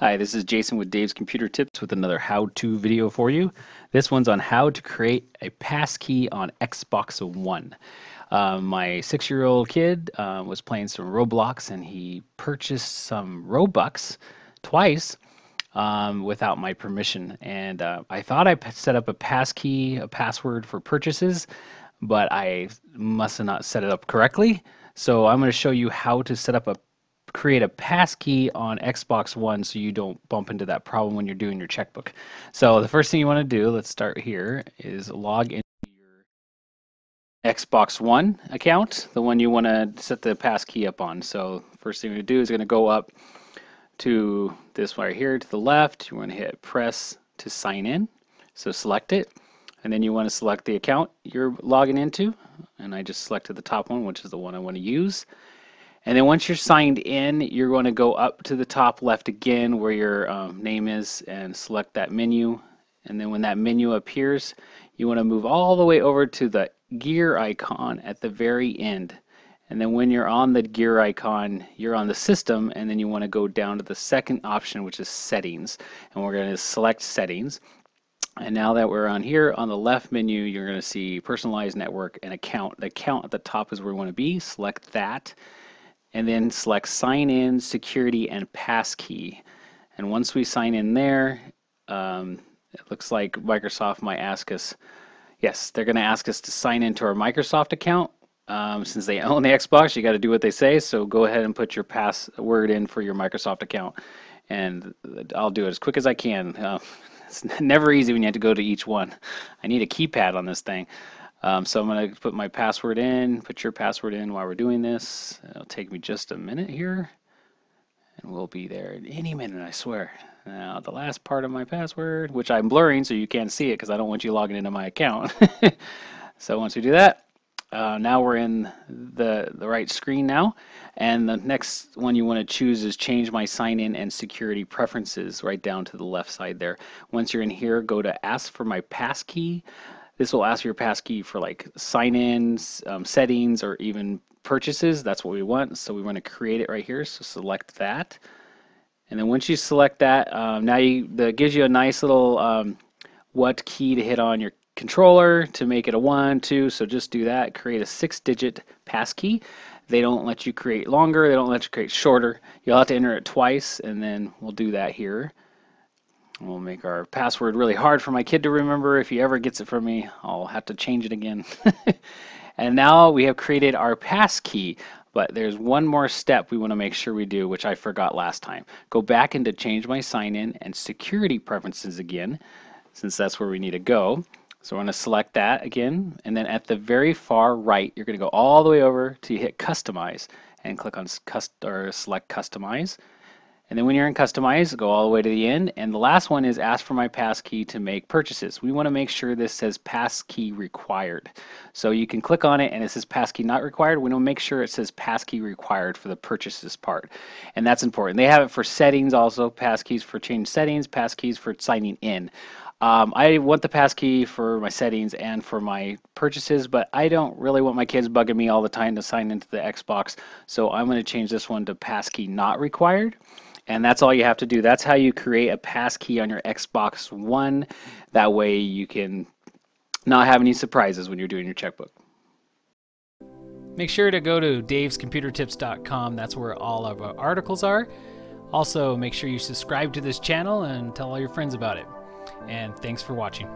Hi, this is Jason with Dave's Computer Tips with another how-to video for you. This one's on how to create a passkey on Xbox One. Uh, my six-year-old kid uh, was playing some Roblox and he purchased some Robux twice um, without my permission. And uh, I thought I set up a passkey, a password for purchases, but I must have not set it up correctly. So I'm going to show you how to set up a create a passkey on Xbox One so you don't bump into that problem when you're doing your checkbook. So the first thing you want to do, let's start here, is log into your Xbox One account, the one you want to set the passkey up on. So first thing we do is going to go up to this right here to the left. You want to hit press to sign in. So select it. And then you want to select the account you're logging into. And I just selected the top one, which is the one I want to use. And then once you're signed in, you're going to go up to the top left again where your um, name is and select that menu. And then when that menu appears, you want to move all the way over to the gear icon at the very end. And then when you're on the gear icon, you're on the system, and then you want to go down to the second option, which is settings. And we're going to select settings. And now that we're on here, on the left menu, you're going to see personalized network and account. The account at the top is where we want to be. Select that and then select sign in, security, and passkey. And once we sign in there, um, it looks like Microsoft might ask us, yes, they're going to ask us to sign into our Microsoft account. Um, since they own the Xbox, you got to do what they say. So go ahead and put your password in for your Microsoft account. And I'll do it as quick as I can. Uh, it's never easy when you have to go to each one. I need a keypad on this thing. Um, so I'm going to put my password in, put your password in while we're doing this. It'll take me just a minute here, and we'll be there in any minute, I swear. Now, the last part of my password, which I'm blurring so you can't see it because I don't want you logging into my account. so once we do that, uh, now we're in the, the right screen now. And the next one you want to choose is change my sign-in and security preferences right down to the left side there. Once you're in here, go to ask for my passkey. This will ask for your passkey for like sign-ins, um, settings, or even purchases. That's what we want. So we want to create it right here. So select that. And then once you select that, um, now you, that gives you a nice little um, what key to hit on your controller to make it a one, two. So just do that. Create a six-digit passkey. They don't let you create longer. They don't let you create shorter. You'll have to enter it twice, and then we'll do that here. We'll make our password really hard for my kid to remember. If he ever gets it from me, I'll have to change it again. and now we have created our pass key. But there's one more step we want to make sure we do, which I forgot last time. Go back into change my sign in and security preferences again, since that's where we need to go. So we're going to select that again. And then at the very far right, you're going to go all the way over to hit customize and click on cust or select customize. And then when you're in customize, go all the way to the end. And the last one is ask for my passkey to make purchases. We want to make sure this says passkey required. So you can click on it and it says passkey not required. We want to make sure it says passkey required for the purchases part. And that's important. They have it for settings also, passkeys for change settings, passkeys for signing in. Um, I want the passkey for my settings and for my purchases, but I don't really want my kids bugging me all the time to sign into the Xbox. So I'm going to change this one to passkey not required. And that's all you have to do. That's how you create a passkey on your Xbox One. That way you can not have any surprises when you're doing your checkbook. Make sure to go to davescomputertips.com. That's where all of our articles are. Also, make sure you subscribe to this channel and tell all your friends about it. And thanks for watching.